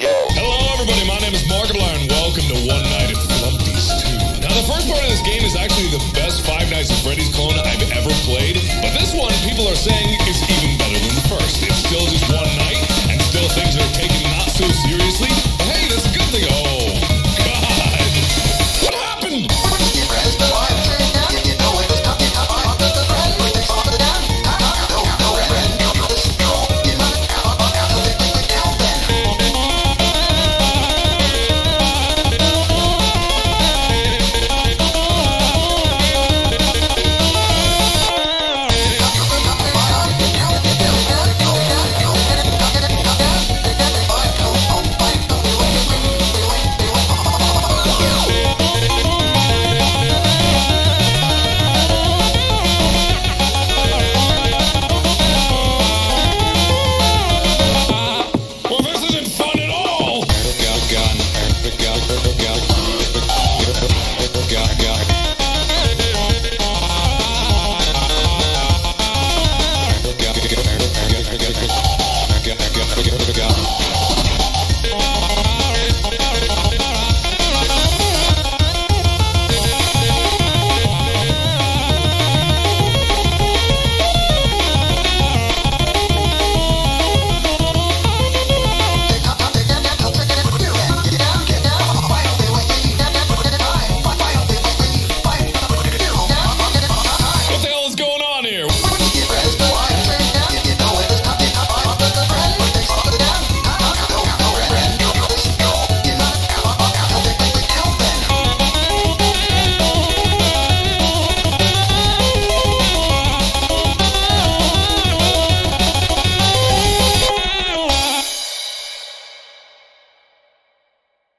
Go. Hello, everybody. My name is Markiplier, and welcome to One